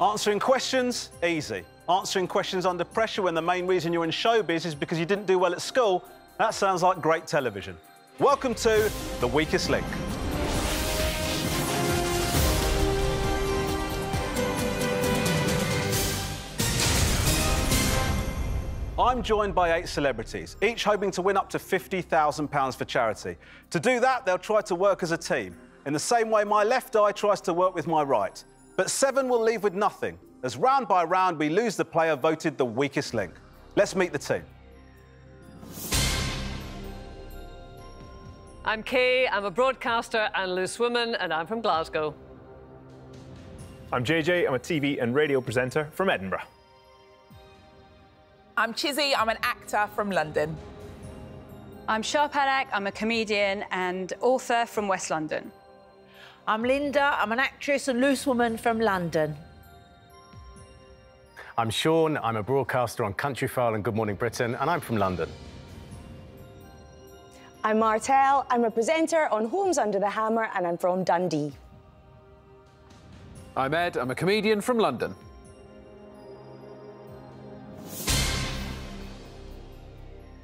Answering questions, easy. Answering questions under pressure when the main reason you're in showbiz is because you didn't do well at school, that sounds like great television. Welcome to The Weakest Link. I'm joined by eight celebrities, each hoping to win up to £50,000 for charity. To do that, they'll try to work as a team, in the same way my left eye tries to work with my right. But seven will leave with nothing, as round by round we lose the player voted the weakest link. Let's meet the team. I'm Kay, I'm a broadcaster and loose woman, and I'm from Glasgow. I'm JJ, I'm a TV and radio presenter from Edinburgh. I'm Chizzy, I'm an actor from London. I'm Shaparak, I'm a comedian and author from West London. I'm Linda, I'm an actress and loose woman from London. I'm Sean, I'm a broadcaster on Countryfile and Good Morning Britain, and I'm from London. I'm Martel, I'm a presenter on Homes Under the Hammer, and I'm from Dundee. I'm Ed, I'm a comedian from London.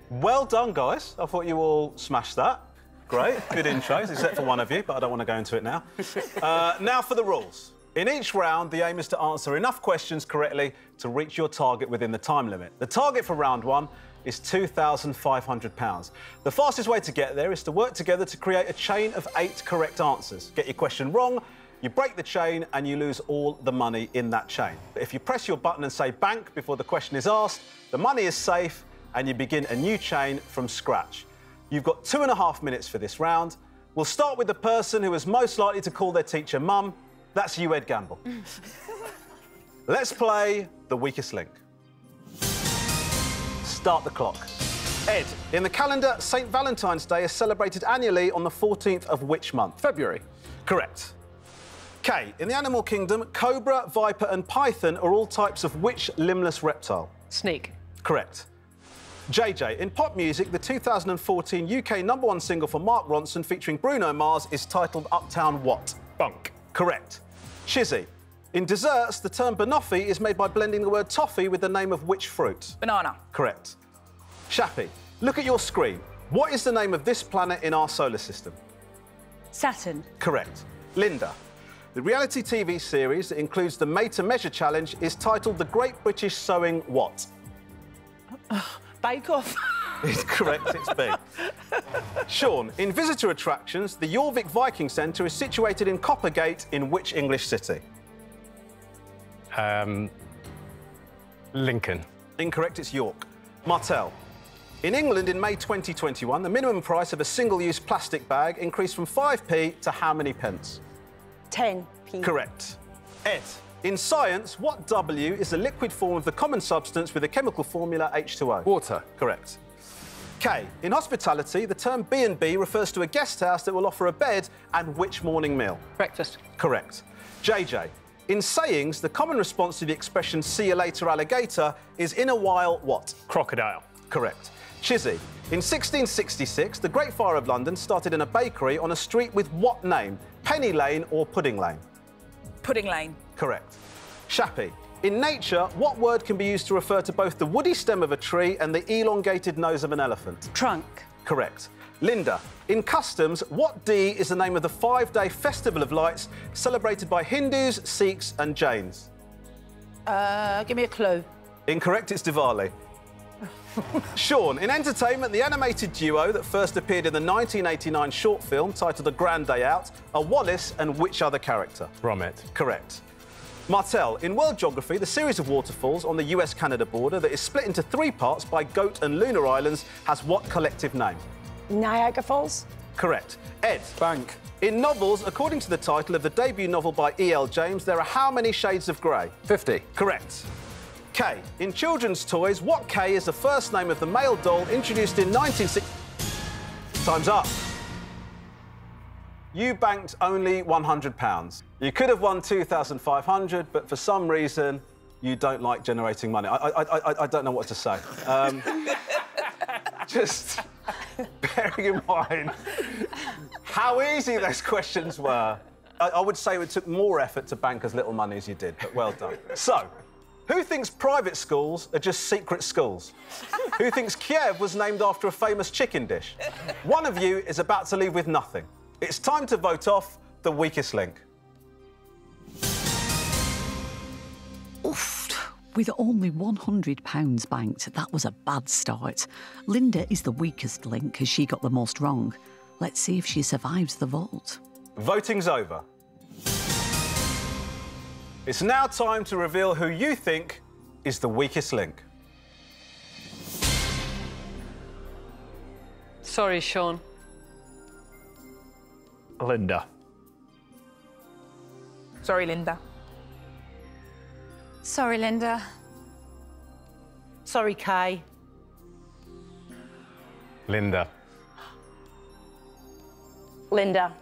Well done, guys. I thought you all smashed that. Great, good intros, except for one of you, but I don't want to go into it now. Uh, now for the rules. In each round, the aim is to answer enough questions correctly to reach your target within the time limit. The target for round one is £2,500. The fastest way to get there is to work together to create a chain of eight correct answers. Get your question wrong, you break the chain and you lose all the money in that chain. But if you press your button and say bank before the question is asked, the money is safe and you begin a new chain from scratch. You've got two and a half minutes for this round. We'll start with the person who is most likely to call their teacher mum. That's you, Ed Gamble. Let's play the weakest link. Start the clock. Ed, in the calendar, St. Valentine's Day is celebrated annually on the 14th of which month? February. Correct. Kay, in the animal kingdom, cobra, viper, and python are all types of which limbless reptile? Snake. Correct. JJ, in pop music, the 2014 UK number one single for Mark Ronson featuring Bruno Mars is titled Uptown What? Funk. Correct. Chizzy, in desserts, the term banoffee is made by blending the word toffee with the name of which fruit? Banana. Correct. Shappy, look at your screen. What is the name of this planet in our solar system? Saturn. Correct. Linda, the reality TV series that includes the Made to Measure challenge is titled The Great British Sewing What? Bake Off. It's correct, it's B. Sean, in visitor attractions, the Jorvik Viking Centre is situated in Coppergate in which English city? Um, Lincoln. Incorrect, it's York. Martel. In England in May 2021, the minimum price of a single-use plastic bag increased from 5p to how many pence? 10p. Correct. Ed. In science, what W is the liquid form of the common substance with the chemical formula H2O? Water. Correct. Kay. In hospitality, the term B&B refers to a guest house that will offer a bed and which morning meal? Breakfast. Correct. JJ. In sayings, the common response to the expression see you later alligator is in a while what? Crocodile. Correct. Chizzy. In 1666, the Great Fire of London started in a bakery on a street with what name? Penny Lane or Pudding Lane? Pudding Lane. Correct. Shappy. In nature, what word can be used to refer to both the woody stem of a tree and the elongated nose of an elephant? Trunk. Correct. Linda. In customs, what D is the name of the five-day festival of lights celebrated by Hindus, Sikhs and Jains? Uh, give me a clue. Incorrect, it's Diwali. Sean, in entertainment, the animated duo that first appeared in the 1989 short film titled The Grand Day Out are Wallace and which other character? Gromit. Correct. Martel, in world geography, the series of waterfalls on the US-Canada border that is split into three parts by Goat and Lunar Islands has what collective name? Niagara Falls. Correct. Ed. Bank. In novels, according to the title of the debut novel by E.L. James, there are how many shades of grey? 50. Correct. Kay. In children's toys, what K is the first name of the male doll introduced in 1960? Time's up. You banked only £100. You could have won 2,500, but for some reason, you don't like generating money. I, I, I, I don't know what to say. Um, just bearing in mind how easy those questions were I, I would say it took more effort to bank as little money as you did, but well done. so, who thinks private schools are just secret schools? who thinks Kiev was named after a famous chicken dish? One of you is about to leave with nothing. It's time to vote off the weakest link. Oof. With only £100 banked, that was a bad start. Linda is the weakest link as she got the most wrong. Let's see if she survives the vault. Voting's over. It's now time to reveal who you think is the weakest link. Sorry, Sean. Linda. Sorry, Linda. Sorry, Linda. Sorry, Kay. Linda. Linda.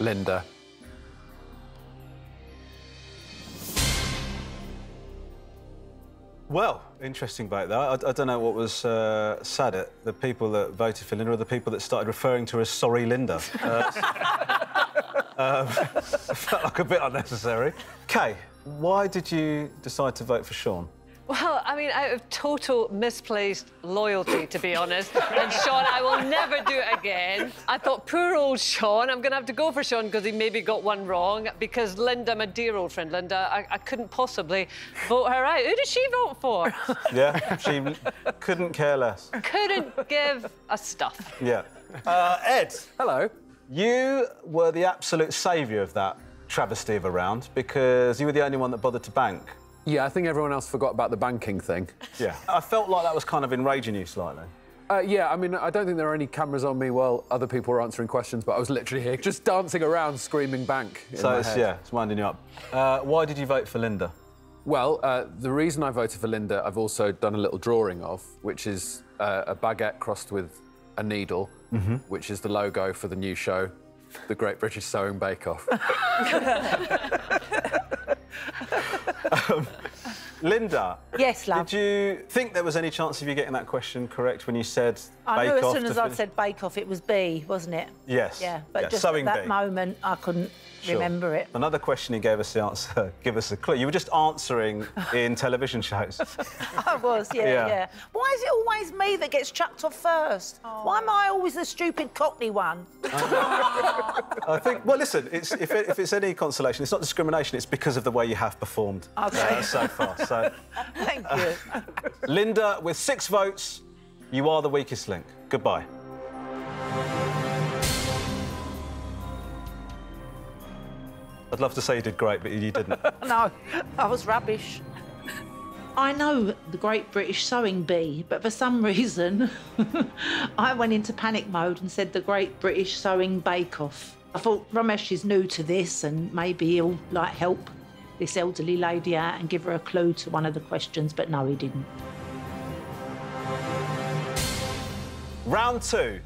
Linda. Well, interesting vote there. I, I don't know what was uh, sad at the people that voted for Linda or the people that started referring to her as Sorry Linda. Uh, um, felt like a bit unnecessary. Kay, why did you decide to vote for Sean? Well, I mean, out of total misplaced loyalty, to be honest. And Sean, I will never do it again. I thought, poor old Sean, I'm going to have to go for Sean because he maybe got one wrong. Because Linda, my dear old friend Linda, I, I couldn't possibly vote her out. Who did she vote for? Yeah, she couldn't care less. couldn't give a stuff. Yeah. Uh, Ed, Hello. you were the absolute saviour of that travesty of a round because you were the only one that bothered to bank. Yeah, I think everyone else forgot about the banking thing. Yeah. I felt like that was kind of enraging you slightly. Uh, yeah, I mean, I don't think there are any cameras on me while other people were answering questions, but I was literally here just dancing around, screaming bank. in So my it's, head. yeah, it's winding you up. Uh, why did you vote for Linda? Well, uh, the reason I voted for Linda, I've also done a little drawing of, which is uh, a baguette crossed with a needle, Mm-hmm. which is the logo for the new show, The Great British Sewing Bake Off. Um, Linda. Yes, love. Did you think there was any chance of you getting that question correct when you said I bake knew as soon as I said bake off, it was B, wasn't it? Yes. Yeah, but Yeah, just at that bee. moment, I couldn't Sure. remember it. Another question he gave us the answer. Give us a clue. You were just answering in television shows. I was, yeah, Yeah. yeah, Why is it always me that gets chucked off first? Why am I always the stupid Cockney one? I think. Well, listen. It's, if, it, if it's any consolation, it's not discrimination. It's because of the way you have performed Okay. uh, so far. So, Thank you. Linda, with six votes, you are the weakest link. Goodbye. I'd love to say you did great, but you didn't. no, I was rubbish. I know the Great British Sewing Bee, but for some reason I went into panic mode and said the Great British Sewing Bake Off. I thought Romesh is new to this and maybe he'll like help this elderly lady out and give her a clue to one of the questions, but no, he didn't. Round two.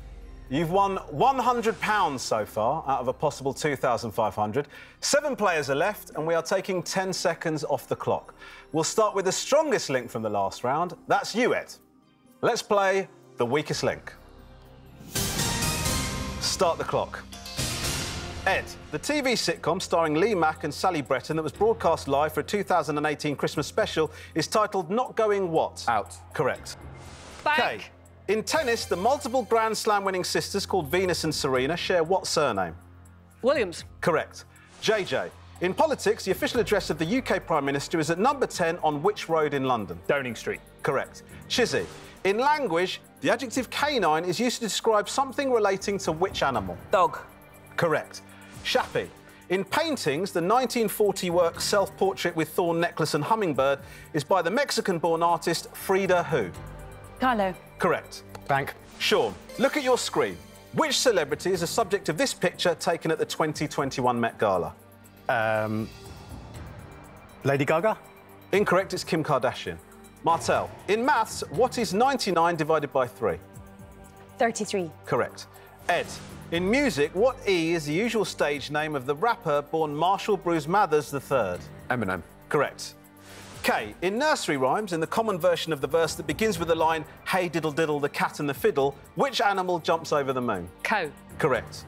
You've won £100 so far out of a possible 2,500. Seven players are left, and we are taking 10 seconds off the clock. We'll start with the strongest link from the last round. That's you, Ed. Let's play the weakest link. Start the clock. Ed, the TV sitcom starring Lee Mack and Sally Bretton that was broadcast live for a 2018 Christmas special is titled Not Going What? Out. Correct. Bank. Okay. In tennis, the multiple Grand Slam winning sisters called Venus and Serena share what surname? Williams. Correct. JJ. In politics, the official address of the UK Prime Minister is at number 10 on which road in London? Downing Street. Correct. Chizzy. In language, the adjective canine is used to describe something relating to which animal? Dog. Correct. Shappy. In paintings, the 1940 work Self Portrait with Thorn Necklace and Hummingbird is by the Mexican born artist Frida who? Kahlo. Correct. Bank. Sean, look at your screen. Which celebrity is the subject of this picture taken at the 2021 Met Gala? Um, Lady Gaga. Incorrect, it's Kim Kardashian. Martel, in maths, what is 99 divided by 3? 33. Correct. Ed, in music, what E is the usual stage name of the rapper born Marshall Bruce Mathers III? Eminem. Correct. Kay, in nursery rhymes, in the common version of the verse that begins with the line, Hey diddle diddle, the cat and the fiddle, which animal jumps over the moon? Cow. Correct.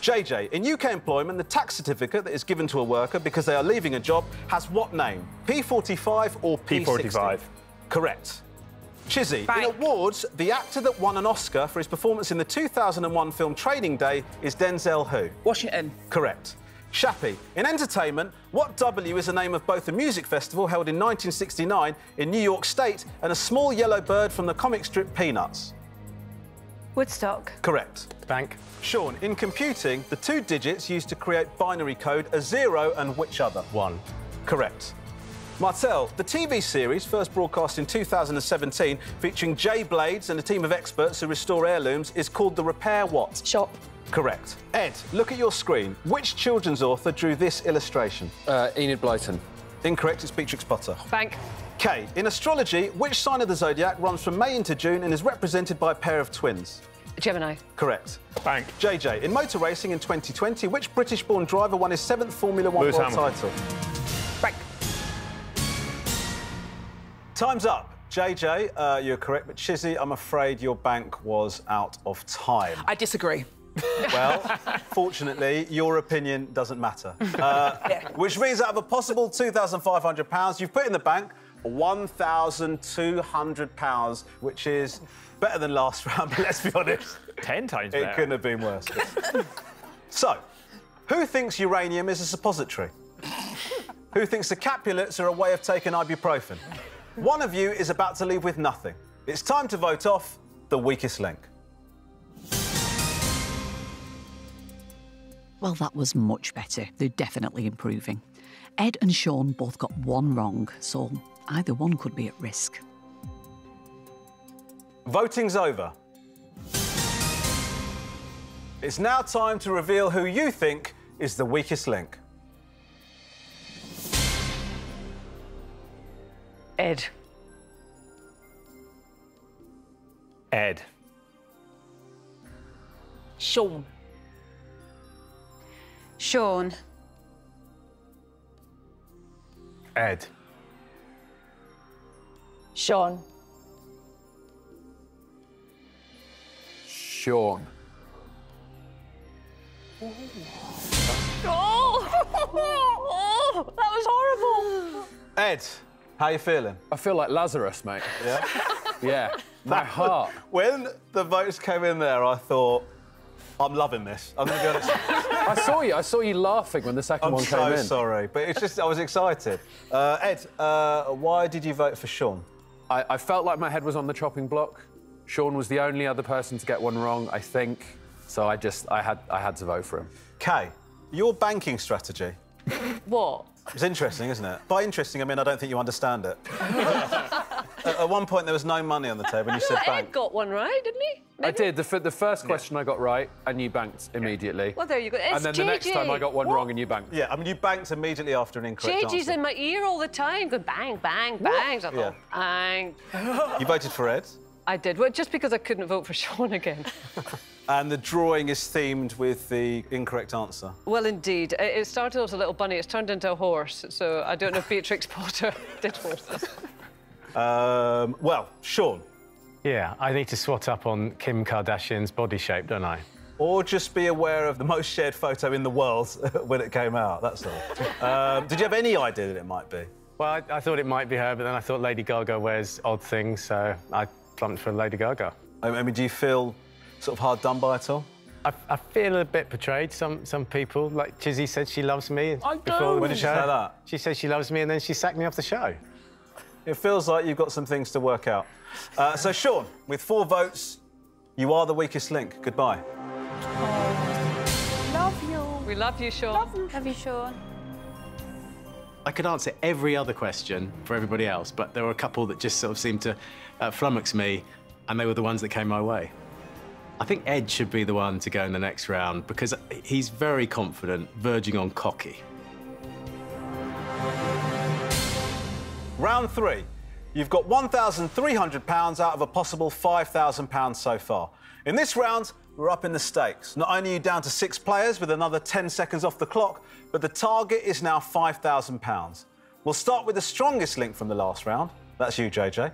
JJ, in UK employment, the tax certificate that is given to a worker because they are leaving a job has what name? P45 or P60? P45. Correct. Chizzy, in awards, the actor that won an Oscar for his performance in the 2001 film Training Day is Denzel who? Washington. Correct. Shappy, in entertainment, what W is the name of both a music festival held in 1969 in New York State and a small yellow bird from the comic strip Peanuts? Woodstock. Correct. Bank. Sean, in computing, the two digits used to create binary code are zero and which other? One. Correct. Martel, the TV series, first broadcast in 2017, featuring Jay Blades and a team of experts who restore heirlooms, is called The Repair What? Shop. Correct. Ed, look at your screen. Which children's author drew this illustration? Uh, Enid Blyton. Incorrect, it's Beatrix Potter. Bank. Kay, in astrology, which sign of the zodiac runs from May into June and is represented by a pair of twins? Gemini. Correct. Bank. JJ, in motor racing in 2020, which British-born driver won his seventh Formula One Lewis world Hamilton. title? Bank. Time's up. JJ, uh, you're correct, but Chizzy, I'm afraid your bank was out of time. I disagree. Well, fortunately, your opinion doesn't matter. Uh, Which means out of a possible £2,500, you've put in the bank £1,200, which is better than last round, but let's be honest, Ten times better. it better. couldn't have been worse. so, who thinks uranium is a suppository? who thinks the Capulets are a way of taking ibuprofen? One of you is about to leave with nothing. It's time to vote off the weakest link. Well, that was much better. They're definitely improving. Ed and Sean both got one wrong, so either one could be at risk. Voting's over. It's now time to reveal who you think is the weakest link. Ed. Ed. Sean. Sean. Ed. Sean. Sean. Oh! that was horrible. Ed, how you feeling? I feel like Lazarus, mate. Yeah. Yeah. My heart. when the votes came in there, I thought, I'm loving this. I'm going to be honest. I saw you. I saw you laughing when the 2nd I'm one so came in. sorry, but it's just I was excited. Uh, Ed, uh, why did you vote for Sean? I, I felt like my head was on the chopping block. Sean was the only other person to get one wrong, I think. So I just, I had, I had to vote for him. Kay, your banking strategy. What? It's interesting, isn't it? By interesting, I mean I don't think you understand it. at, at one point, there was no money on the table, and you said Ed bank. got one right, didn't he? I did. The, f- the first question I got right, and you banked immediately. Well, there you go. It's and then the next time I got one What? wrong, and you banked. Yeah, I mean you banked immediately after an incorrect JJ's answer. in my ear all the time, going bang, bang, bang. So I thought, bang. You voted for Ed, I did. Well, just because I couldn't vote for Sean again. and the drawing is themed with the incorrect answer. well, indeed. It it started as a little bunny. It's turned into a horse. So I don't know if Beatrix Potter did horses. Um, well, Sean, Yeah, I need to swat up on Kim Kardashian's body shape, don't I? or just be aware of the most shared photo in the world when it came out. That's all. Um, did you have any idea that it might be? Well, I, I thought it might be her, but then I thought Lady Gaga wears odd things, so I plumped for Lady Gaga. I I mean, do you feel sort of hard done by at all? I, I feel a bit betrayed. Some some people, like Chizzy, said she loves me I before don't. the When did she show. say that? She said she loves me, and then she sacked me off the show. It feels like you've got some things to work out. Uh, so, Sean, with four votes, you are the weakest link. Goodbye. Love you. We love you, Sean. Love you, Sean. I could answer every other question for everybody else, but there were a couple that just sort of seemed to uh, flummox me, and they were the ones that came my way. I think Ed should be the one to go in the next round because he's very confident, verging on cocky. Round three. You've got £1,300 out of a possible £5,000 so far. In this round, we're up in the stakes. Not only are you down to six players with another 10 seconds off the clock, but the target is now £5,000. We'll start with the strongest link from the last round. That's you, JJ.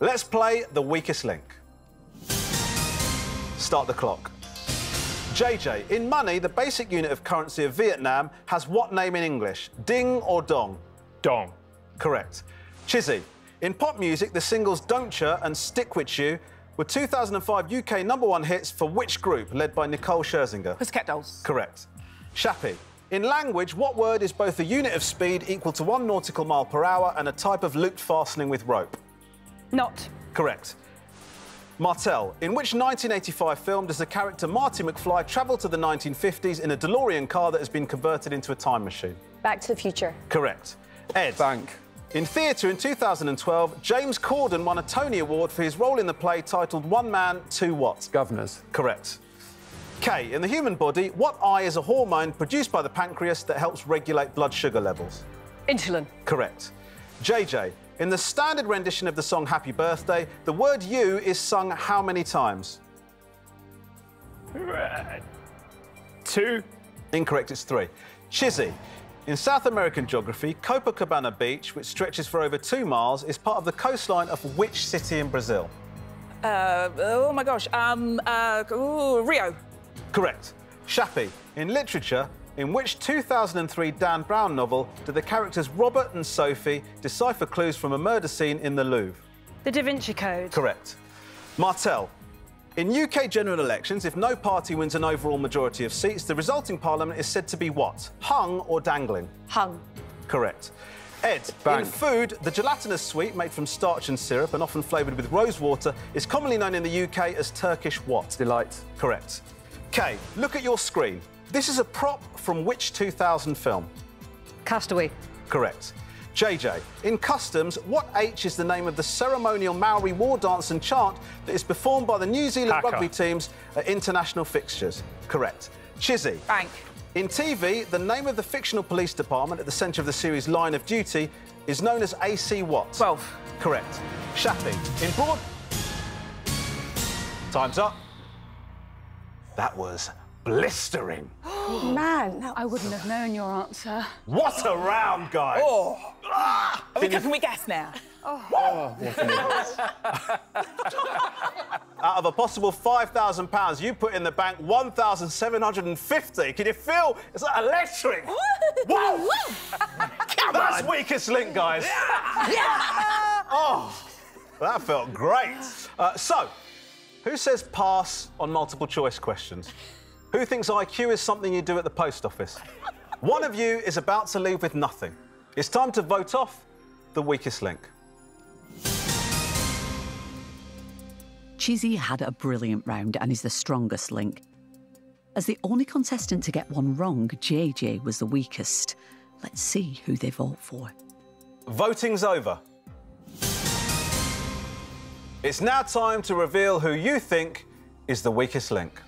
Let's play the weakest link. Start the clock. JJ, in money, the basic unit of currency of Vietnam has what name in English? Ding or dong? Dong. Correct. Chizzy, in pop music, the singles Don't Cha and Stick With You were 2005 UK number one hits for which group, led by Nicole Scherzinger? Pussycat Dolls. Correct. Shappy, in language, what word is both a unit of speed equal to one nautical mile per hour and a type of looped fastening with rope? Knot. Correct. Martel, in which 1985 film does the character Marty McFly travel to the 1950s in a DeLorean car that has been converted into a time machine? Back to the Future. Correct. Ed. Bank. In theatre in 2012, James Corden won a Tony Award for his role in the play titled One Man, Two What? Governors. Correct. Kay. In the human body, what eye is a hormone produced by the pancreas that helps regulate blood sugar levels? Insulin. Correct. JJ. In the standard rendition of the song Happy Birthday, the word you is sung how many times? Two. Incorrect, it's three. Chizzy. In South American geography, Copacabana Beach, which stretches for over two miles, is part of the coastline of which city in Brazil? Uh, oh my gosh. Um, uh, ooh, Rio. Correct. Shappy. In literature, in which 2003 Dan Brown novel do the characters Robert and Sophie decipher clues from a murder scene in the Louvre? The Da Vinci Code. Correct. Martel. In UK general elections, if no party wins an overall majority of seats, the resulting parliament is said to be what? Hung or dangling? Hung. Correct. Ed, Bang. in food, the gelatinous sweet made from starch and syrup and often flavoured with rose water is commonly known in the UK as Turkish what? Delight. Correct. Kay, look at your screen. This is a prop from which 2000 film? Castaway. Correct. JJ, in customs, what H is the name of the ceremonial Maori war dance and chant that is performed by the New Zealand Haka. rugby teams at international fixtures? Correct. Chizzy, Bank. in TV, the name of the fictional police department at the centre of the series Line of Duty is known as AC what? 12. Correct. Shappy, in broad... Time's up. That was blistering. Man, that I wouldn't have known your answer. What a round, guys! Oh. Are we cooking with gas now? oh Out of a possible £5,000, you put in the bank 1,750. Can you feel? It's like electric. Whoa! That's weakest link, guys. Oh, that felt great. Uh, so, who says pass on multiple choice questions? Who thinks IQ is something you do at the post office? One of you is about to leave with nothing. It's time to vote off the weakest link. Chizzy had a brilliant round and is the strongest link. As the only contestant to get one wrong, JJ was the weakest. Let's see who they vote for. Voting's over. It's now time to reveal who you think is the weakest link.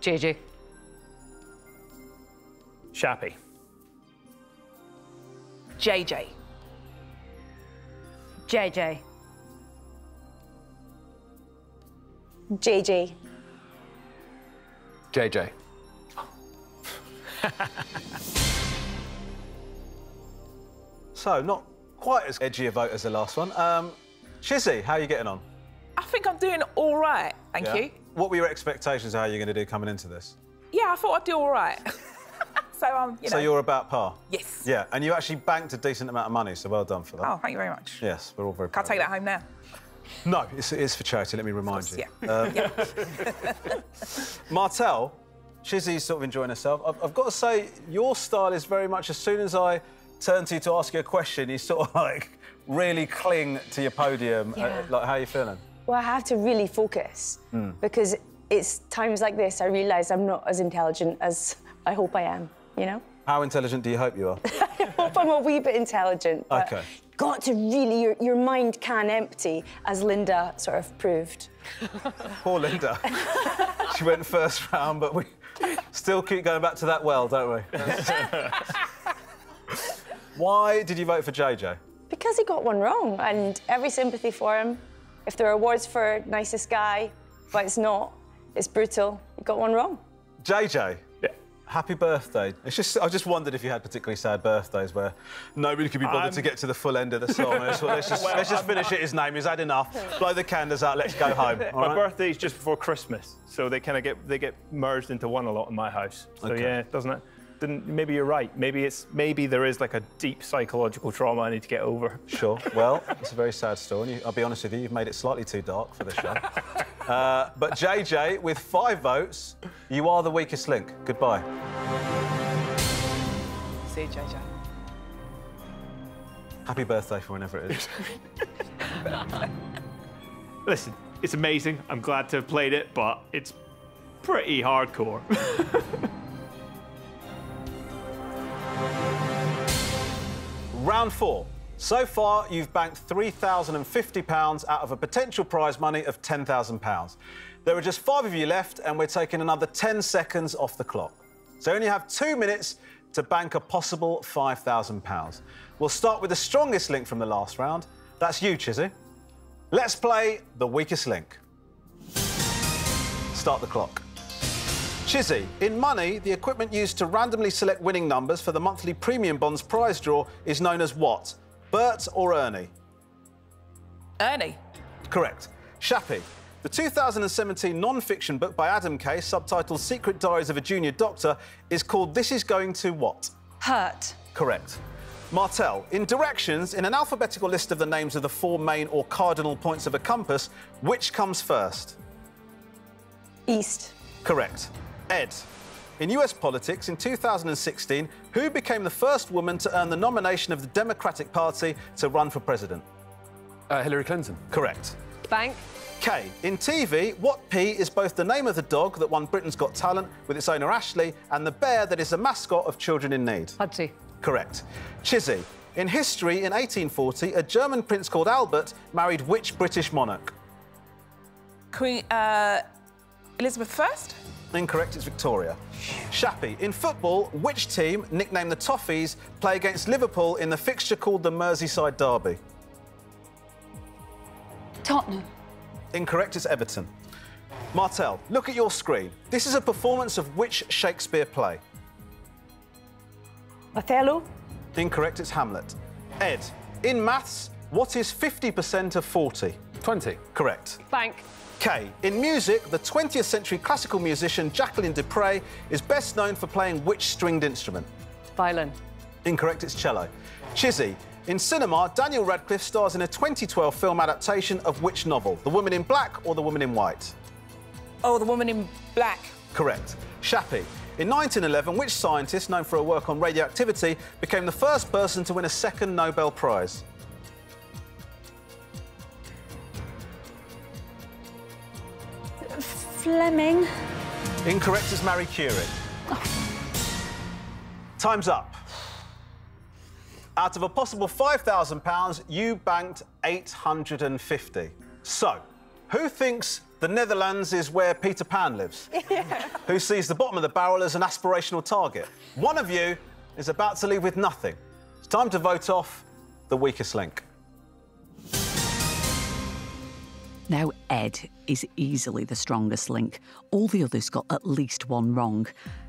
JJ. Shappy. JJ. JJ. JJ. JJ. So, not quite as edgy a vote as the last one. Um, Chizzy, how are you getting on? I think I'm doing all right. Thank Yeah? you. What were your expectations of how you're going to do coming into this? Yeah, I thought I'd do all right. so, um, you know. So you're about par? Yes. Yeah, and you actually banked a decent amount of money, so well done for that. Oh, thank you very much. Yes, we're all very Can't take that home now. No, it's, it is for charity, let me remind course, you. yeah. Um, Yeah. Martel, Chizzy's sort of enjoying herself. I've, I've got to say, your style is very much as soon as I turn to you to ask you a question, you sort of like really cling to your podium. Uh, Yeah. like, how are you feeling? Well, I have to really focus Hmm. because it's times like this I realise I'm not as intelligent as I hope I am, you know? How intelligent do you hope you are? I hope I'm a wee bit intelligent. But Okay. Got to really, your, your mind can empty, as Linda sort of proved. Poor Linda. she went first round, but we still keep going back to that well, don't we? Why did you vote for JJ? Because he got one wrong, and every sympathy for him. If there are awards for nicest guy, but it's not, it's brutal. You got one wrong. JJ, Happy birthday. It's just I just wondered if you had particularly sad birthdays where nobody could be bothered I'm- to get to the full end of the song. Let's, let's just, Well, let's just finish it. His name. He's had enough. Blow the candles out. Let's go home. all My right? birthday's just before Christmas, so they kind of get they get merged into one a lot in my house. So Okay. yeah, doesn't it? Then maybe you're right. Maybe it's maybe there is like a deep psychological trauma I need to get over. Sure. Well, it's a very sad story. and you- I'll be honest with you, you've made it slightly too dark for the show. uh, but JJ, with five votes, you are the weakest link. Goodbye. See, you, JJ. Happy birthday for whenever it is. Listen, it's amazing. I'm glad to have played it, but it's pretty hardcore. Round four. So far, you've banked £3,050 out of a potential prize money of £10,000. There are just five of you left, and we're taking another 10 seconds off the clock. So you only have two minutes to bank a possible £5,000. We'll start with the strongest link from the last round. That's you, Chizzy. Let's play the weakest link. Start the clock. Chizzy, in money, the equipment used to randomly select winning numbers for the monthly premium bonds prize draw is known as what? Bert or Ernie? Ernie. Correct. Shappy, the 2017 non-fiction book by Adam Kay, subtitled Secret Diaries of a Junior Doctor, is called This Is Going to What? Hurt. Correct. Martel, in directions, in an alphabetical list of the names of the four main or cardinal points of a compass, which comes first? East. Correct. Ed. In US politics in 2016, who became the first woman to earn the nomination of the Democratic Party to run for president? Uh, Hillary Clinton. Correct. Bank. Kay. In TV, what P is both the name of the dog that won Britain's Got Talent with its owner Ashley and the bear that is the mascot of Children in Need? Pudsey. Correct. Chizzy. In history, in 1840, a German prince called Albert married which British monarch? Queen uh, Elizabeth first. Incorrect, it's Victoria. Shappy. In football, which team, nicknamed the Toffees, play against Liverpool in the fixture called the Merseyside Derby? Tottenham. Incorrect, it's Everton. Martel, look at your screen. This is a performance of which Shakespeare play? Othello. Incorrect, it's Hamlet. Ed, in maths, what is 50% of 40? 20. Correct. Bank. Kay. In music, the 20th century classical musician Jacqueline du Pré is best known for playing which stringed instrument? Violin. Incorrect, it's cello. Chizzy. In cinema, Daniel Radcliffe stars in a 2012 film adaptation of which novel? The Woman in Black or The Woman in White? Oh, the woman in black. Correct. Shappy. In 1911, which scientist, known for her work on radioactivity, became the first person to win a second Nobel Prize? Fleming. Incorrect is Marie Curie. Time's up. Out of a possible £5,000, you banked 850. So, who thinks the Netherlands is where Peter Pan lives? Who sees the bottom of the barrel as an aspirational target? One of you is about to leave with nothing. It's time to vote off the weakest link. Now, Ed is easily the strongest link. All the others got at least one wrong.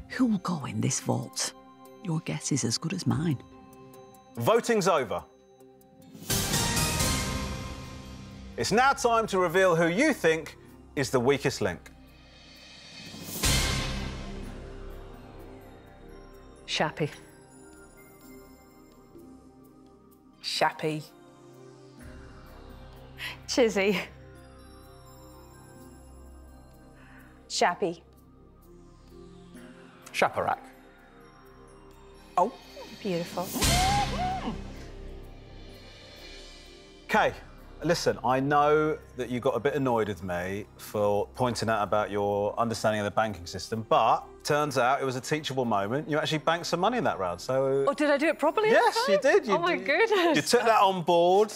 Who'll go in this vault? Your guess is as good as mine. Voting's over. It's now time to reveal who you think is the weakest link. Shappy. Shappy. Chizzy. Shappy. Shaparak. Oh. Beautiful. Kay, listen, I know that you got a bit annoyed with me for pointing out about your understanding of the banking system, but turns out it was a teachable moment. You actually banked some money in that round, so... Oh, did I do it properly? Yes, you did. You oh my goodness. You took that on board,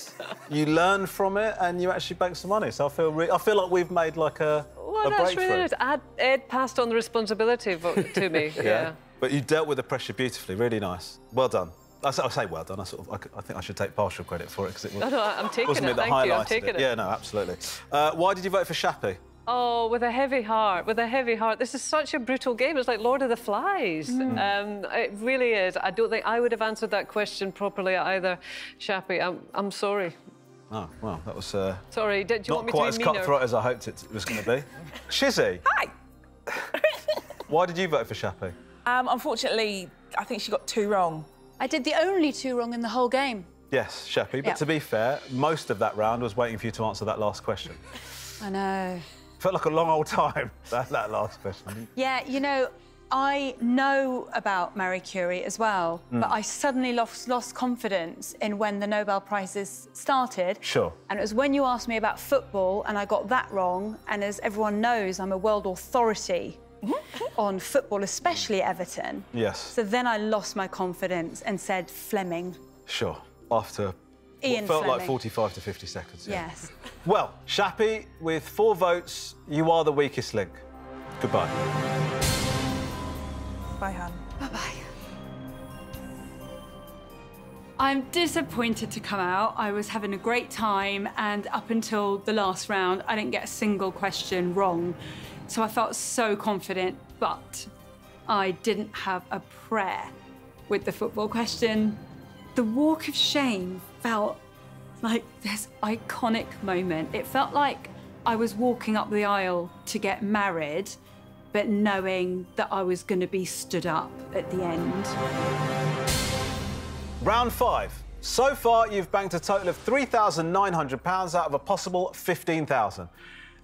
you learned from it, and you actually banked some money. So I feel re- I feel like we've made like a, Well, a that's breakthrough. really nice. Ed, Ed passed on the responsibility to me. yeah. But you dealt with the pressure beautifully. Really nice. Well done. I say, I say well done. I sort of, I, c- I think I should take partial credit for it because it was, No, no, I'm taking wasn't it. me that Thank you. I'm highlighted taking it. Yeah, no, absolutely. Uh, why did you vote for Shappy? Oh, with a heavy heart, with a heavy heart. This is such a brutal game. It's like Lord of the Flies. Um, it really is. I don't think I would have answered that question properly either, Shappy. I'm, I'm sorry. Oh, well, that was uh, Sorry. Do, do you not want me quite to as be meaner? cutthroat as I hoped it was going to be. Chizzy. Hi. Why did you vote for Shappy? Um, unfortunately, I think she got two wrong. I did the only two wrong in the whole game. Yes, Shappy. But Yeah. to be fair, most of that round was waiting for you to answer that last question. I know. Felt like a long old time, that, that last question. Yeah, you know, I know about Marie Curie as well, Mm. but I suddenly lost, lost confidence in when the Nobel Prizes started. Sure. And it was when you asked me about football and I got that wrong. And as everyone knows, I'm a world authority on football, especially Everton. Yes, So then I lost my confidence and said Fleming. sure. After Ian felt like 45 to 50 seconds. yeah. Yes. Well, Shappy, with four votes, you are the weakest link. Goodbye. Bye, Han. Bye-bye. I'm disappointed to come out. I was having a great time, and up until the last round, I didn't get a single question wrong. So I felt so confident, but I didn't have a prayer with the football question. The walk of shame felt like this iconic moment. It felt like I was walking up the aisle to get married, but knowing that I was going to be stood up at the end. Round five. So far, you've banked a total of £3,900 out of a possible 15000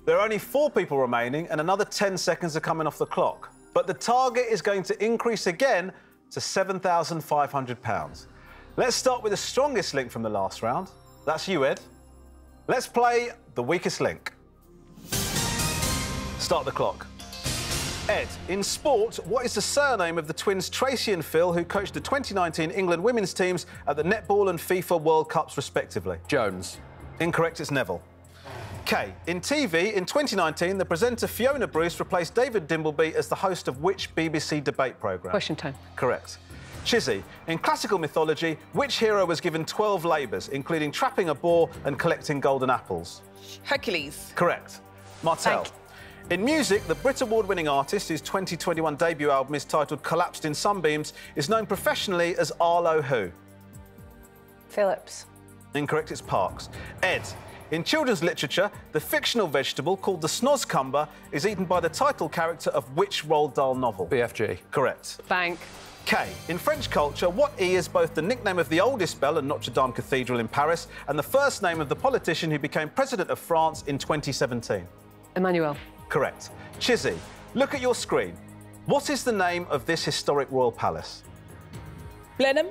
There are only four people remaining, and another 10 seconds are coming off the clock. But the target is going to increase again to £7,500. Let's start with the strongest link from the last round. That's you, Ed. Let's play the weakest link. Start the clock. Ed, in sport, what is the surname of the twins Tracy and Phil who coached the 2019 England women's teams at the Netball and FIFA World Cups, respectively? Jones. Incorrect, it's Neville. Kay. In TV, in 2019, the presenter Fiona Bruce replaced David Dimbleby as the host of which BBC debate programme? Question time. Correct. Chizzy, in classical mythology, which hero was given 12 labours, including trapping a boar and collecting golden apples? Hercules. Correct. Martel. Thank In music, the Brit Award winning artist, whose 2021 debut album is titled Collapsed in Sunbeams, is known professionally as Arlo who? Phillips. Incorrect, it's Parks. Ed. In children's literature, the fictional vegetable called the snozzcumber is eaten by the title character of which Roald Dahl novel? BFG. Correct. Bank. Kay. In French culture, what E is both the nickname of the oldest bell at Notre Dame Cathedral in Paris and the first name of the politician who became president of France in 2017? Emmanuel. Correct. Chizzy, look at your screen. What is the name of this historic royal palace? Blenheim.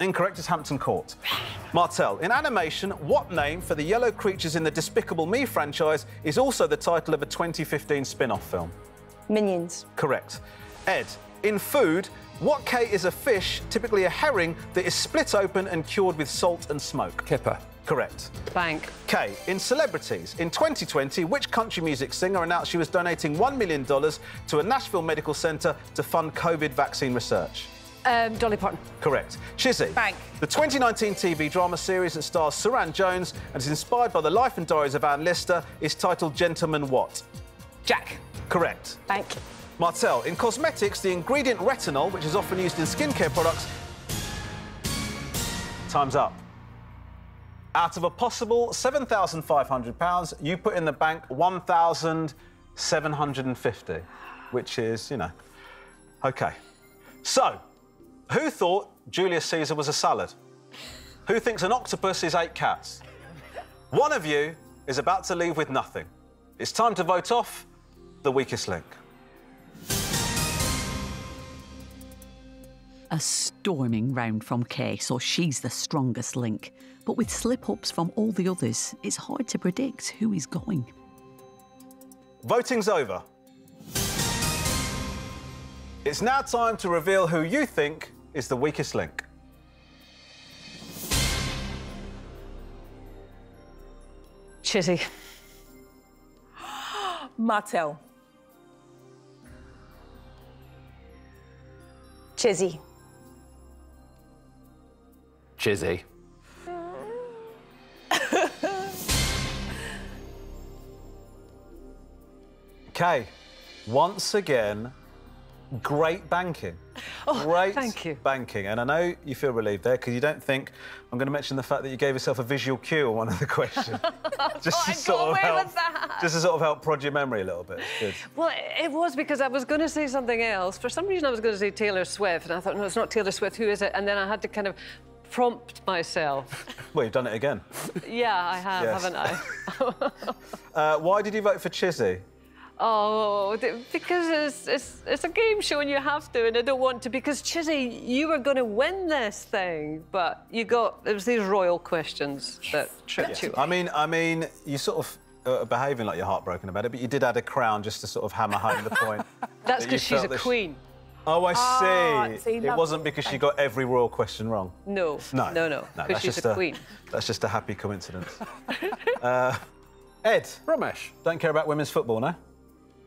Incorrect, it's Hampton Court. Martel, in animation, what name for the yellow creatures in the Despicable Me franchise is also the title of a 2015 spin off film? Minions. Correct. Ed, in food, what K is a fish, typically a herring, that is split open and cured with salt and smoke? Kipper. Correct. Bank. Kay. In celebrities, in 2020, which country music singer announced she was donating $1 million to a Nashville medical centre to fund COVID vaccine research? Um, Dolly Parton. Correct. Chizzy. Bank. The 2019 TV drama series that stars Suranne Jones and is inspired by the life and diaries of Anne Lister is titled Gentleman What? Jack. Correct. Bank. Martel, in cosmetics, the ingredient retinol, which is often used in skincare products. Time's up. Out of a possible £7,500, you put in the bank 1,750, which is, you know. OK. So, who thought Julius Caesar was a salad? Who thinks an octopus is eight cats? One of you is about to leave with nothing. It's time to vote off the weakest link. A storming round from Kay, so she's the strongest link. But with slip ups from all the others, it's hard to predict who is going. Voting's over. It's now time to reveal who you think is the weakest link. Chizzy. Martel. Chizzy. Chizzy. Kay, once again, great banking. Oh, great thank you. banking. And I know you feel relieved there because you don't think I'm going to mention the fact that you gave yourself a visual cue on one of the questions. just to oh, sort of help, just to sort of help prod your memory a little bit. Good. Well, it was because I was going to say something else. For some reason, I was going to say Taylor Swift, and I thought, no, it's not Taylor Swift. Who is it? And then I had to kind of prompt myself. Well, you've done it again. yeah, I have, Yes. haven't I? Uh, why did you vote for Chizzy? Oh, because it's, it's it's a game show and you have to, and I don't want to. Because Chizzy, you were going to win this thing, but you got there was these royal questions that tripped you. I mean, I mean, you sort of uh, behaving like you're heartbroken about it, but you did add a crown just to sort of hammer home the point. That's that because she's a that she- queen. Oh, I Ah, see. see, it wasn't because she got every royal question wrong. No, No, no, no, that's because she's just a queen. That's just a happy coincidence. uh, Ed. Romesh. Don't care about women's football, no?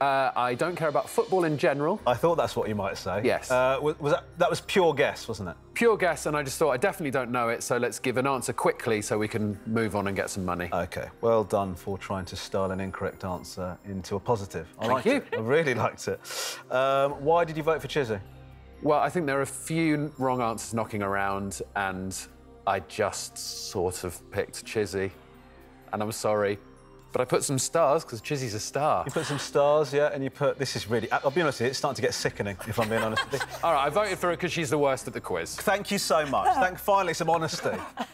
Uh, I don't care about football in general. I thought that's what you might say. Yes. Uh, was, was that, that was pure guess, wasn't it? Pure guess, and I just thought I definitely don't know it, so let's give an answer quickly so we can move on and get some money. Okay. Well done for trying to style an incorrect answer into a positive. I Thank you. it. I really liked it. Um, why did you vote for Chizzy? Well, I think there are a few wrong answers knocking around, and I just sort of picked Chizzy. And I'm sorry, but I put some stars because Chizzy's a star. You put some stars, yeah, and you put. This is really. I'll be honest with you, it's starting to get sickening, if I'm being honest with you. All right, I voted for her because she's the worst at the quiz. Thank you so much. Thank finally some honesty.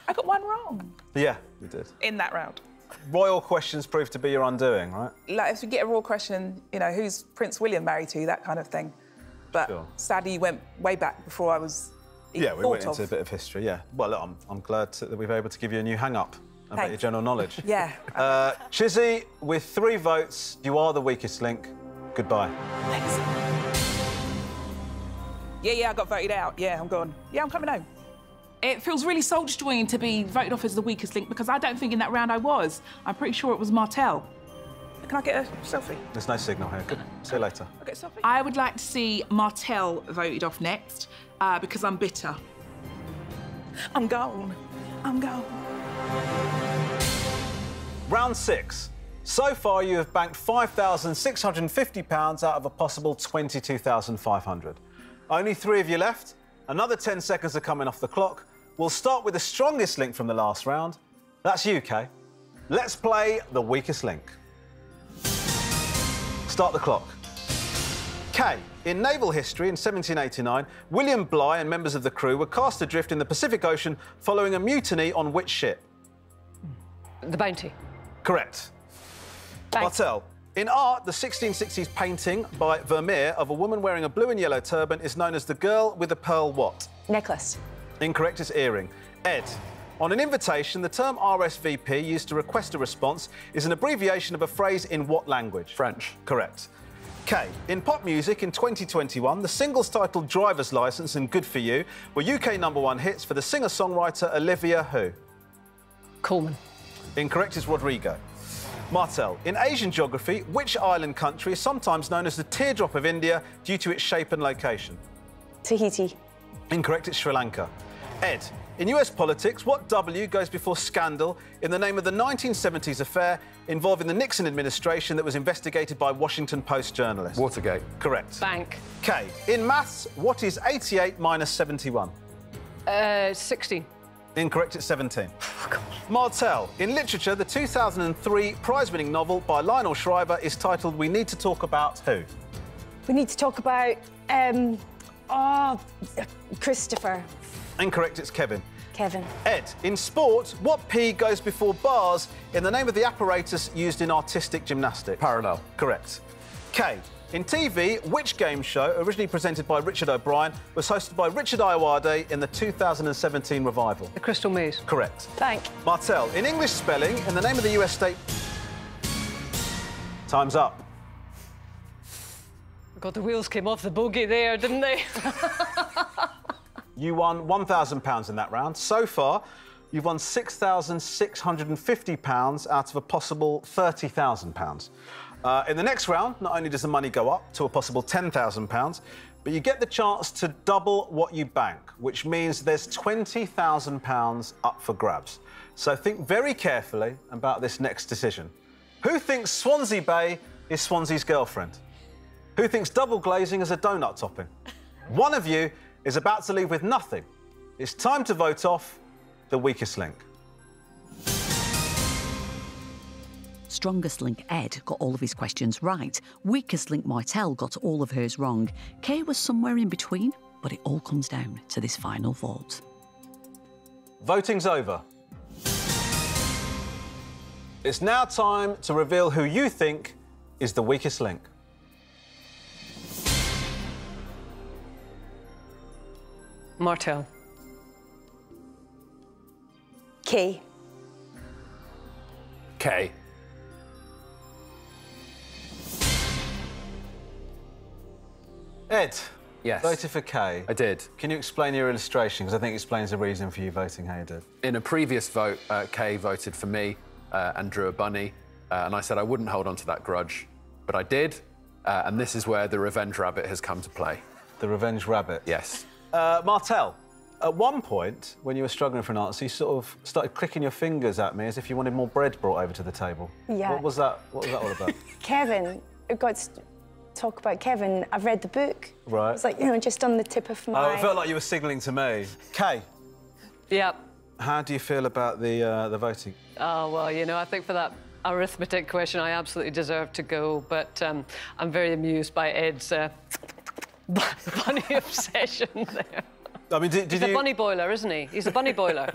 I got one wrong Yeah, you did. in that round. Royal questions proved to be your undoing, right? Like, if you get a royal question, you know, who's Prince William married to, that kind of thing. But Sure. sadly, you went way back before I was even Yeah, we thought went of. into a bit of history, yeah. Well, look, I'm, I'm glad that we've been able to give you a new hang up about your general knowledge. Yeah. Uh, Chizzy, with three votes, you are the weakest link. Goodbye. Thanks. Yeah, yeah, I got voted out. Yeah, I'm gone. Yeah, I'm coming home. It feels really soul destroying to be voted off as the weakest link because I don't think in that round I was. I'm pretty sure it was Martel. Can I get a selfie? There's no signal here. Good. See you later. I'll get a selfie. I would like to see Martel voted off next uh, because I'm bitter. I'm gone. I'm gone. Round six. So far, you have banked £5,650 out of a possible 22,500. Only three of you left. Another 10 seconds are coming off the clock. We'll start with the strongest link from the last round. That's you, Kay. Let's play the weakest link. Start the clock. Kay, in naval history in 1789, William Bligh and members of the crew were cast adrift in the Pacific Ocean following a mutiny on which ship? The Bounty. Correct. Martel. In art, the 1660s painting by Vermeer of a woman wearing a blue and yellow turban is known as the girl with the pearl what? Necklace. Incorrect, it's earring. Ed. On an invitation, the term RSVP used to request a response is an abbreviation of a phrase in what language? French. Correct. Kay. In pop music in 2021, the singles titled Driver's License and Good For You were UK number one hits for the singer-songwriter Olivia who? Colman. Incorrect is Rodrigo. Martel. In Asian geography, which island country is sometimes known as the teardrop of India due to its shape and location? Tahiti. Incorrect, it's Sri Lanka. Ed. In US politics, what W goes before scandal in the name of the 1970s affair involving the Nixon administration that was investigated by Washington Post journalists? Watergate. Correct. Bank. Kay. In maths, what is 88 minus 71? Uh, 16. Incorrect, it's 17. Martel. In literature, the 2003 prize winning novel by Lionel Shriver is titled We Need to Talk About Who? We need to talk about, um, oh, Christopher. Incorrect, it's Kevin. Kevin. Ed. In sport, what P goes before bars in the name of the apparatus used in artistic gymnastics? Parallel. Correct. Kay. In TV, which game show, originally presented by Richard O'Brien, was hosted by Richard Ayoade in the 2017 revival? The Crystal Maze. Correct. Thank. Martel, in English spelling, in the name of the US state. Time's up. God, the wheels came off the bogey there, didn't they? You won £1,000 in that round. So far, you've won £6,650 out of a possible £30,000. Uh, in the next round, not only does the money go up to a possible £10,000, but you get the chance to double what you bank, which means there's £20,000 up for grabs. So think very carefully about this next decision. Who thinks Swansea Bay is Swansea's girlfriend? Who thinks double glazing is a donut topping? One of you is about to leave with nothing. It's time to vote off the weakest link. Strongest link Ed got all of his questions right. Weakest link Martel got all of hers wrong. Kay was somewhere in between, but it all comes down to this final vote. Voting's over. It's now time to reveal who you think is the weakest link. Martel. Kay. Kay. Ed. Yes. Voted for Kay. I did. Can you explain your illustration? Because I think it explains the reason for you voting how you did. In a previous vote, uh, Kay voted for me uh, and drew a bunny, uh, and I said I wouldn't hold on to that grudge, but I did, uh, and this is where the revenge rabbit has come to play. The revenge rabbit? Yes. Uh, Martel, at one point, when you were struggling for an answer, you sort of started clicking your fingers at me as if you wanted more bread brought over to the table. Yeah. What was that? What was that all about? Kevin, I've got to talk about Kevin. I've read the book. right. It's like, you know, just on the tip of my... Oh, it felt like you were signalling to me. Kay, Yep. how do you feel about the uh, the voting? Oh, well, you know, I think for that arithmetic question, I absolutely deserve to go, but um, I'm very amused by Ed's uh, bunny obsession there. I mean, did, did He's you? a bunny boiler, isn't he? He's a bunny boiler.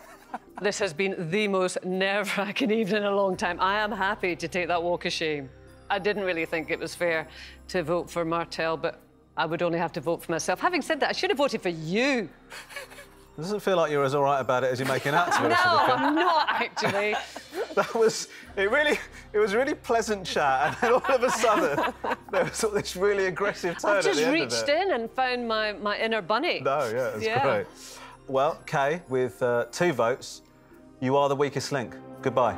this has been the most nerve-wracking evening in a long time. I am happy to take that walk of shame. I didn't really think it was fair to vote for Martel, but I would only have to vote for myself. Having said that, I should have voted for you. It doesn't feel like you're as all right about it as you're making out to be No. I'm not actually. That was it. Really, it was a really pleasant chat, and then all of a sudden there was sort of this really aggressive I've at just reached of it. in and found my, my inner bunny. No, yeah, that's Yeah. great. Well, Kay, with uh, two votes, you are the weakest link. Goodbye.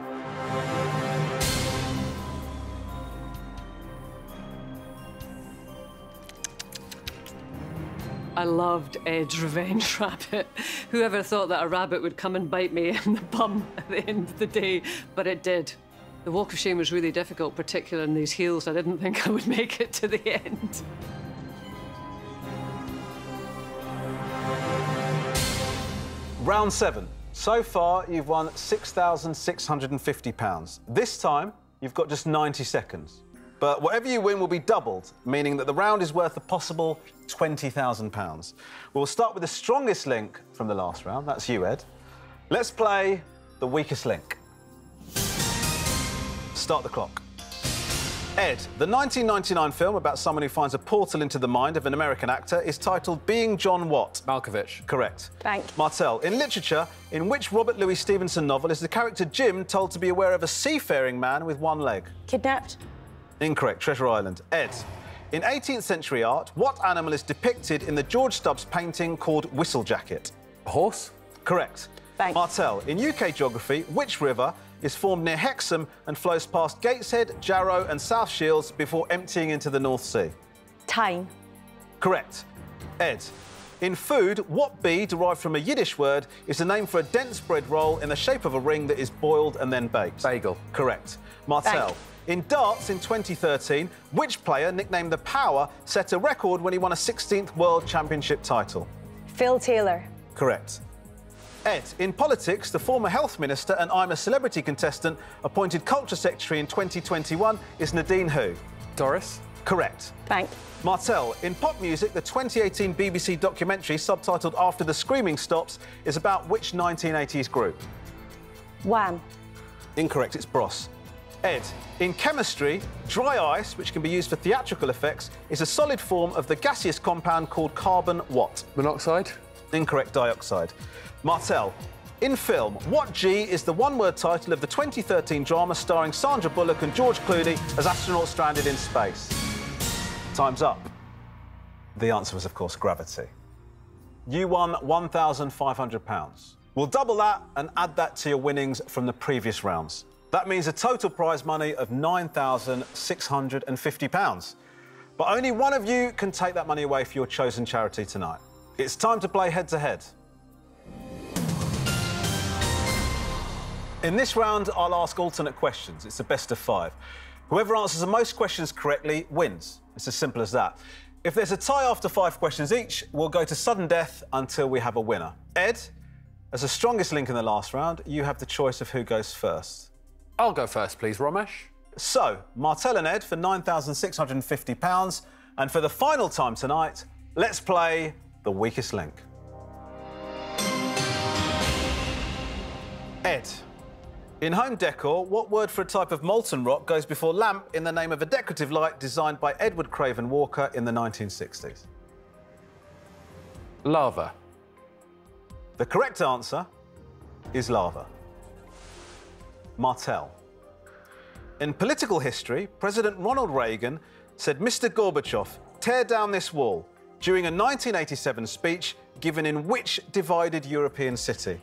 I loved Ed's revenge rabbit. Whoever thought that a rabbit would come and bite me in the bum at the end of the day, but it did. The walk of shame was really difficult, particularly in these heels. I didn't think I would make it to the end. Round seven. So far, you've won £6,650. This time, you've got just 90 seconds. But whatever you win will be doubled, meaning that the round is worth a possible £20,000. We'll start with the strongest link from the last round. That's you, Ed. Let's play the weakest link. Start the clock. Ed, the 1999 film about someone who finds a portal into the mind of an American actor is titled Being John Watt. Malkovich. Correct. Thank. Martel, in literature, in which Robert Louis Stevenson novel is the character Jim told to be aware of a seafaring man with one leg? Kidnapped. Incorrect. Treasure Island. Ed, in 18th century art, what animal is depicted in the George Stubbs painting called Whistle Jacket? A horse? Correct. Thanks. Martel, in UK geography, which river is formed near Hexham and flows past Gateshead, Jarrow, and South Shields before emptying into the North Sea? Tyne. Correct. Ed, in food, what bee derived from a Yiddish word is the name for a dense bread roll in the shape of a ring that is boiled and then baked? Bagel. Correct. Martel. Thank In darts in 2013, which player, nicknamed the Power, set a record when he won a 16th World Championship title? Phil Taylor. Correct. Ed, in politics, the former health minister and I'm a celebrity contestant appointed culture secretary in 2021 is Nadine who? Dorries? Correct. Thank. Martel, in pop music, the 2018 BBC documentary subtitled After the Screaming Stops is about which 1980s group? Wham. Incorrect, it's Bros. Ed, in chemistry, dry ice, which can be used for theatrical effects, is a solid form of the gaseous compound called carbon what? Monoxide? Incorrect, dioxide. Martel, in film, what G is the one-word title of the 2013 drama starring Sandra Bullock and George Clooney as astronauts stranded in space? Time's up. The answer was, of course, gravity. You won £1,500. We'll double that and add that to your winnings from the previous rounds. That means a total prize money of £9,650. But only one of you can take that money away for your chosen charity tonight. It's time to play head to head. In this round, I'll ask alternate questions. It's a best of five. Whoever answers the most questions correctly wins. It's as simple as that. If there's a tie after five questions each, we'll go to sudden death until we have a winner. Ed, as the strongest link in the last round, you have the choice of who goes first. I'll go first, please, Romesh. So, Martel and Ed for £9,650. And for the final time tonight, let's play the weakest link. Ed, in home decor, what word for a type of molten rock goes before lamp in the name of a decorative light designed by Edward Craven Walker in the 1960s? Lava. The correct answer is lava. Martel. In political history, President Ronald Reagan said, Mr. Gorbachev, tear down this wall during a 1987 speech given in which divided European city?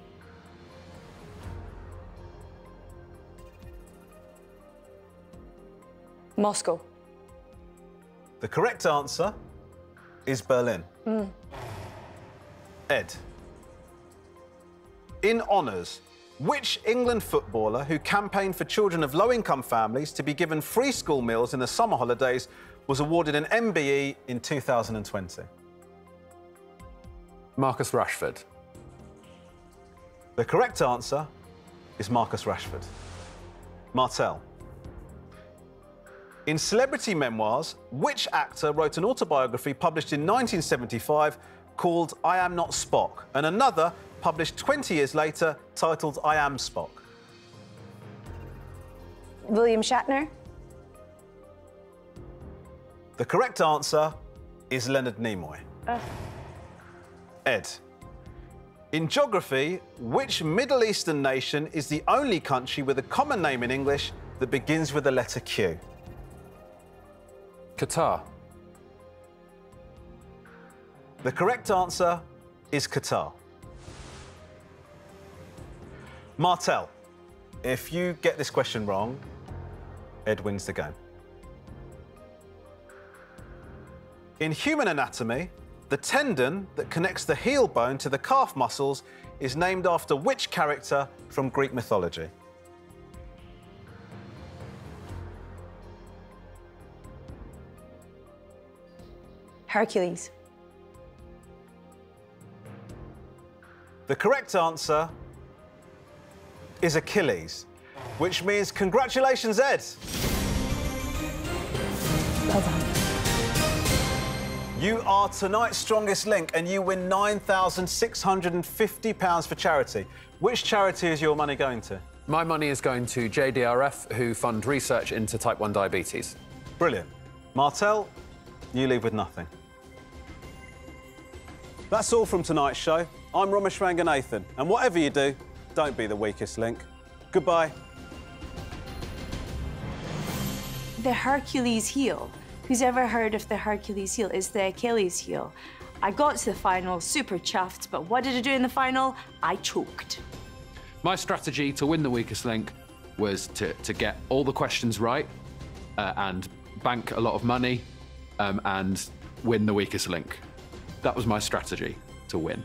Moscow. The correct answer is Berlin. Mm. Ed. In honours, which England footballer who campaigned for children of low income families to be given free school meals in the summer holidays was awarded an MBE in 2020? Marcus Rashford. The correct answer is Marcus Rashford. Martel. In celebrity memoirs, which actor wrote an autobiography published in 1975 called I Am Not Spock, and another published 20 years later titled I Am Spock? William Shatner. The correct answer is Leonard Nimoy. Ed. In geography, which Middle Eastern nation is the only country with a common name in English that begins with the letter Q? Qatar. The correct answer is Qatar. Martel, if you get this question wrong, Ed wins the game. In human anatomy, the tendon that connects the heel bone to the calf muscles is named after which character from Greek mythology? Hercules. The correct answer is Achilles, which means congratulations, Ed. Well done. You are tonight's strongest link and you win £9,650 for charity. Which charity is your money going to? My money is going to JDRF, who fund research into type 1 diabetes. Brilliant. Martel, you leave with nothing. That's all from tonight's show. I'm Romesh Ranganathan, and whatever you do, don't be the weakest link. Goodbye. The Hercules heel. Who's ever heard of the Hercules heel? It's the Achilles heel. I got to the final, super chuffed, but what did I do in the final? I choked. My strategy to win the weakest link was to, to get all the questions right uh, and bank a lot of money um, and win the weakest link. That was my strategy to win.